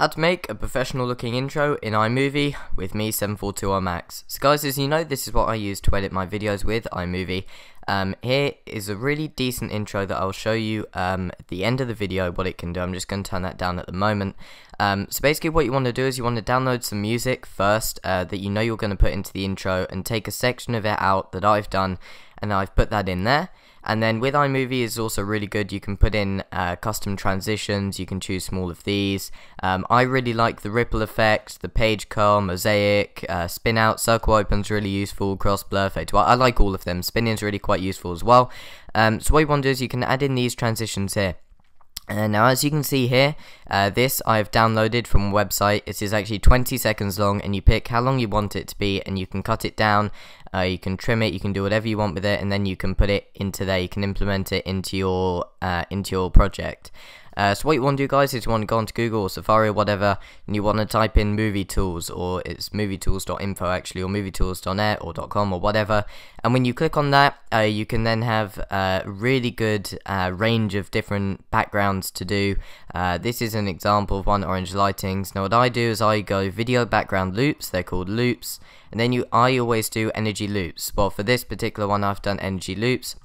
How to make a professional looking intro in iMovie with me 742 Max. So guys, as you know, this is what I use to edit my videos with iMovie. Um, here is a really decent intro that I'll show you um, at the end of the video what it can do. I'm just going to turn that down at the moment. Um, so basically what you want to do is you want to download some music first uh, that you know you're going to put into the intro and take a section of it out that I've done and I've put that in there. And then with iMovie is also really good. You can put in uh, custom transitions. You can choose from all of these. Um, I really like the ripple effect, the page curl, mosaic, uh, spin out, circle open's really useful, cross blur, fade to. I like all of them. Spinning is really quite useful as well. Um, so what you want to do is you can add in these transitions here. Uh, now, as you can see here, uh, this I've downloaded from a website. It is actually 20 seconds long, and you pick how long you want it to be, and you can cut it down. Uh, you can trim it. You can do whatever you want with it, and then you can put it into there. You can implement it into your uh, into your project. Uh, so what you want to do, guys, is you want to go onto Google or Safari or whatever, and you want to type in Movie Tools, or it's movietools.info actually, or movietools.net or .com or whatever. And when you click on that, uh, you can then have a really good uh, range of different backgrounds to do. Uh, this is an example of one orange lightings. Now what I do is I go video background loops. They're called loops, and then you I always do energy loops. Well, for this particular one, I've done energy loops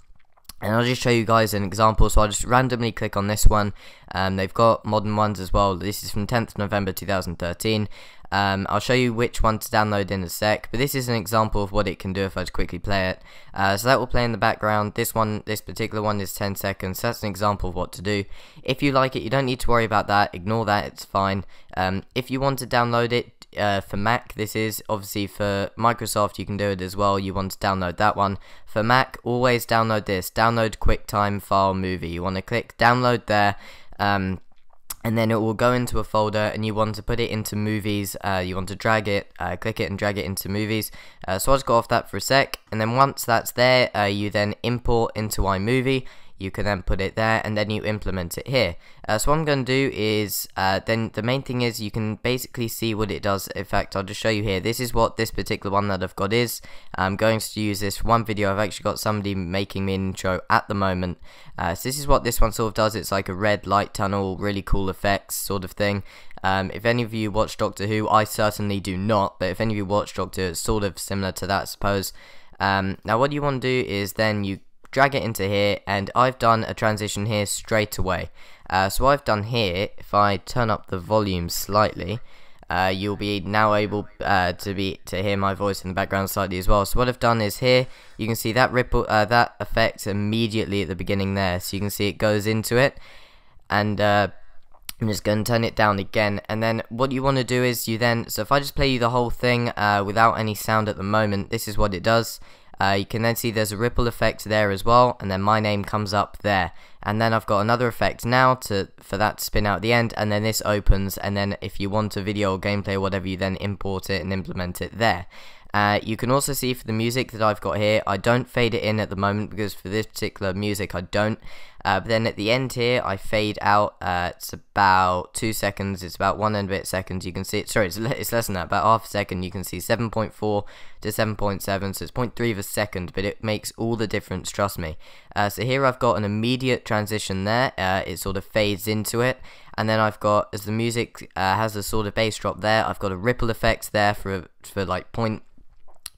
and I'll just show you guys an example. So I'll just randomly click on this one. Um, they've got modern ones as well. This is from 10th November 2013 um, I'll show you which one to download in a sec but this is an example of what it can do if I just quickly play it uh, so that will play in the background this one this particular one is 10 seconds so that's an example of what to do if you like it you don't need to worry about that ignore that it's fine um, if you want to download it uh, for Mac, this is obviously for Microsoft, you can do it as well. You want to download that one. For Mac, always download this. Download QuickTime File Movie. You want to click download there. Um, and then it will go into a folder and you want to put it into movies. Uh, you want to drag it uh, click it and drag it into movies. Uh, so I'll just go off that for a sec and then once that's there uh, you then import into iMovie you can then put it there and then you implement it here. Uh, so what I'm going to do is, uh, then the main thing is you can basically see what it does. In fact, I'll just show you here. This is what this particular one that I've got is. I'm going to use this one video. I've actually got somebody making me an intro at the moment. Uh, so this is what this one sort of does. It's like a red light tunnel, really cool effects sort of thing. Um, if any of you watch Doctor Who, I certainly do not, but if any of you watch Doctor Who, it's sort of similar to that, I suppose. Um, now what you want to do is then you drag it into here, and I've done a transition here straight away. Uh, so I've done here, if I turn up the volume slightly, uh, you'll be now able uh, to be to hear my voice in the background slightly as well. So what I've done is here, you can see that ripple, uh, that effect immediately at the beginning there. So you can see it goes into it, and uh, I'm just going to turn it down again. And then what you want to do is you then, so if I just play you the whole thing uh, without any sound at the moment, this is what it does. Uh, you can then see there's a ripple effect there as well, and then my name comes up there. And then I've got another effect now to for that to spin out the end, and then this opens, and then if you want a video or gameplay or whatever, you then import it and implement it there. Uh, you can also see for the music that I've got here, I don't fade it in at the moment because for this particular music I don't. Uh, but then at the end here, I fade out. Uh, it's about two seconds. It's about one and a bit seconds. You can see it. Sorry, it's, it's less than that. About half a second. You can see 7.4 to 7.7. So it's 0.3 of a second, but it makes all the difference. Trust me. Uh, so here I've got an immediate transition there. Uh, it sort of fades into it, and then I've got as the music uh, has a sort of bass drop there. I've got a ripple effect there for for like point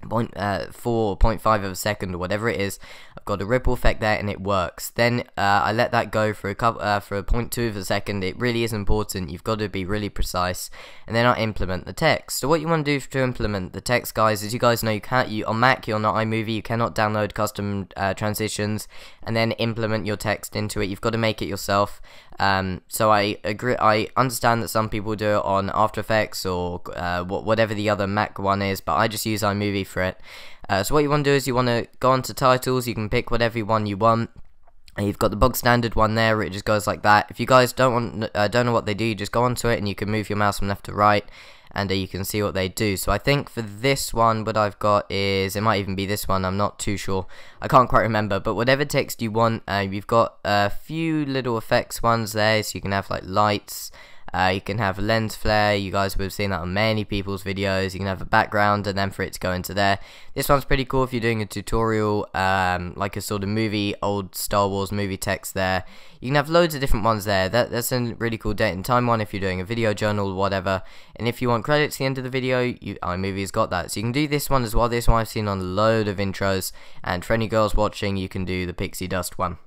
point uh, four point five of a second or whatever it is. I've got a ripple effect there and it works. Then uh, I let that go for a couple uh, for a point two of a second. It really is important. You've got to be really precise, and then I implement the text. So what you want to do to implement the text, guys, is you guys know you can't you on Mac you're not iMovie. You cannot download custom uh, transitions and then implement your text into it. You've got to make it yourself. Um, so I agree. I understand that some people do it on After Effects or uh, whatever the other Mac one is, but I just use iMovie for it. Uh, so what you want to do is you want to go onto titles. You can pick whatever one you want. And you've got the bog standard one there. It just goes like that. If you guys don't want, uh, don't know what they do, you just go onto it and you can move your mouse from left to right and uh, you can see what they do. So I think for this one, what I've got is, it might even be this one, I'm not too sure. I can't quite remember, but whatever text you want, uh, you've got a few little effects ones there, so you can have like lights, Uh, you can have a lens flare, you guys would have seen that on many people's videos. You can have a background and then for it to go into there. This one's pretty cool if you're doing a tutorial, um, like a sort of movie, old Star Wars movie text there. You can have loads of different ones there. That, that's a really cool date and time one if you're doing a video journal whatever. And if you want credits at the end of the video, you, iMovie's got that. So you can do this one as well. This one I've seen on a load of intros. And for any girls watching, you can do the pixie dust one.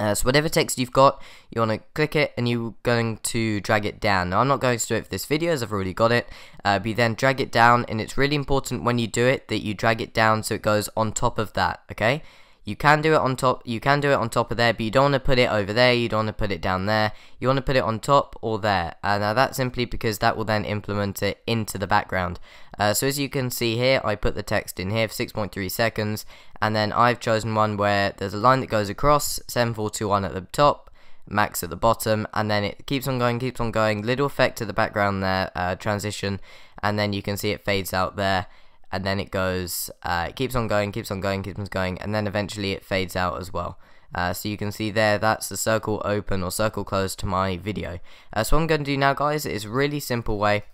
Uh, so whatever text you've got, you want to click it and you're going to drag it down. Now I'm not going to do it for this video as I've already got it, uh, but you then drag it down and it's really important when you do it that you drag it down so it goes on top of that, okay? You can do it on top. You can do it on top of there, but you don't want to put it over there. You don't want to put it down there. You want to put it on top or there. Uh, now that's simply because that will then implement it into the background. Uh, so as you can see here, I put the text in here for 6.3 seconds, and then I've chosen one where there's a line that goes across, 7421 at the top, max at the bottom, and then it keeps on going, keeps on going. Little effect to the background there, uh, transition, and then you can see it fades out there and then it goes, uh, it keeps on going, keeps on going, keeps on going, and then eventually it fades out as well. Uh, so you can see there, that's the circle open or circle closed to my video. Uh, so what I'm going to do now, guys, is really simple way.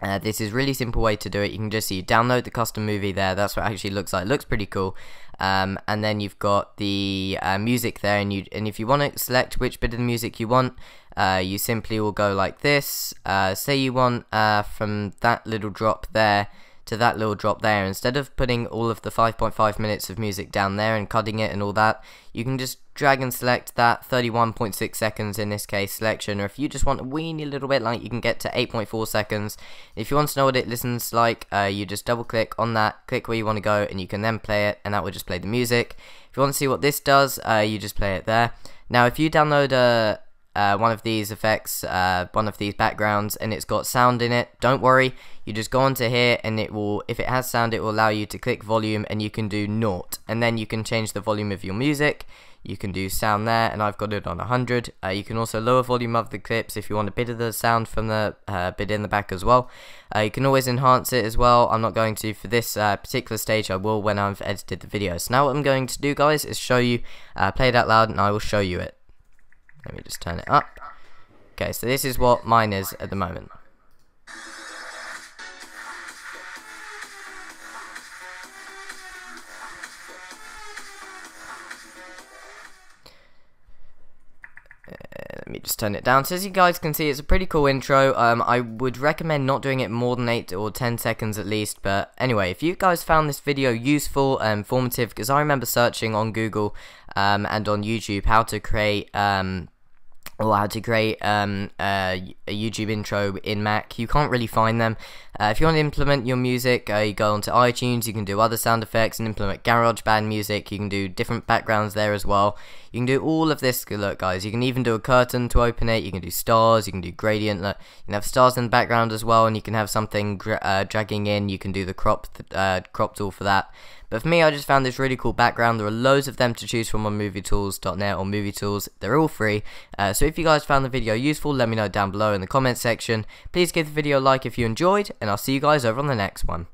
Uh, this is really simple way to do it. You can just see download the custom movie there. That's what it actually looks like. It looks pretty cool. Um, and then you've got the uh, music there, and you and if you want to select which bit of the music you want, uh, you simply will go like this. Uh, say you want from that little drop there to that little drop there. Instead of putting all of the 5.5 minutes of music down there and cutting it and all that, you can just drag and select that 31.6 seconds in this case selection. Or if you just want a weeny little bit like you can get to 8.4 seconds. If you want to know what it listens like uh, you just double click on that click where you want to go and you can then play it and that will just play the music. If you want to see what this does uh, you just play it there. Now if you download a uh, one of these effects, uh, one of these backgrounds, and it's got sound in it, don't worry, you just go onto here and it will, if it has sound, it will allow you to click volume and you can do naught, and then you can change the volume of your music, you can do sound there, and I've got it on 100, uh, you can also lower volume of the clips if you want a bit of the sound from the uh, bit in the back as well, uh, you can always enhance it as well, I'm not going to for this uh, particular stage, I will when I've edited the video, so now what I'm going to do guys is show you, play it out loud and I will show you it. Let me just turn it up. Okay, so this is what mine is at the moment. Uh, let me just turn it down. So as you guys can see, it's a pretty cool intro. Um, I would recommend not doing it more than 8 or 10 seconds at least. But anyway, if you guys found this video useful and informative, because I remember searching on Google um, and on YouTube how to create um, or how to create um, a YouTube intro in Mac. You can't really find them. Uh, if you want to implement your music, uh, you go onto iTunes, you can do other sound effects and implement GarageBand music. You can do different backgrounds there as well. You can do all of this. Look, guys, you can even do a curtain to open it. You can do stars, you can do gradient. Look, you can have stars in the background as well, and you can have something uh, dragging in. You can do the crop, uh, crop tool for that. But for me, I just found this really cool background. There are loads of them to choose from on movietools.net or movietools. They're all free. Uh, so if you guys found the video useful, let me know down below in the comments section. Please give the video a like if you enjoyed, and I'll see you guys over on the next one.